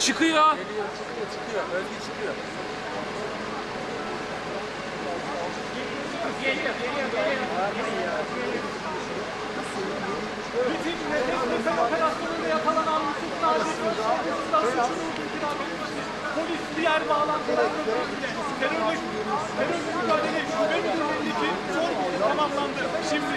Çıkıyor. Geliyor, çıkıyor, çıkıyor. Özgü çıkıyor. Geliyor, geliyor, geliyor. Bütün nefes nefes operasyonunda yapılan anlıksız taciz, hırsızlıkla suçunun polis diğer bağlantılar bölümünde terörlük, terörlük mücadele şube müdürlüğündeki sorgulu tamamlandı. Şimdi